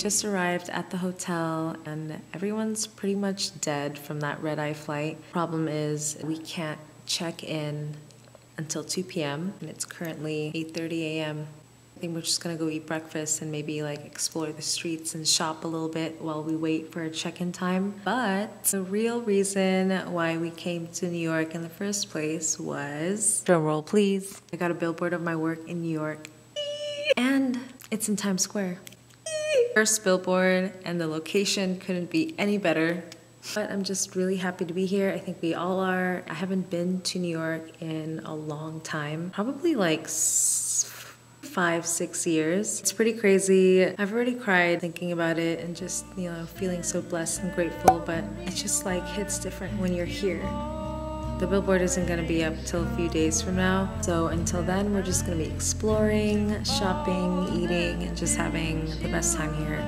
just arrived at the hotel and everyone's pretty much dead from that red eye flight. Problem is, we can't check in until 2 p.m. and it's currently 8:30 a.m. I think we're just gonna go eat breakfast and maybe like explore the streets and shop a little bit while we wait for a check-in time. But the real reason why we came to New York in the first place was drum roll please. I got a billboard of my work in New York. And it's in Times Square. First billboard and the location couldn't be any better. But I'm just really happy to be here. I think we all are. I haven't been to New York in a long time, probably like five, six years. It's pretty crazy. I've already cried thinking about it and just, you know, feeling so blessed and grateful, but it just like hits different when you're here. The billboard isn't gonna be up till a few days from now. So until then, we're just gonna be exploring, shopping, eating, and just having the best time here.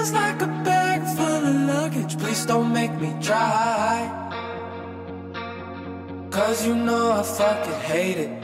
feels like a bag full of luggage. Please don't make me try. Cause you know I fucking hate it.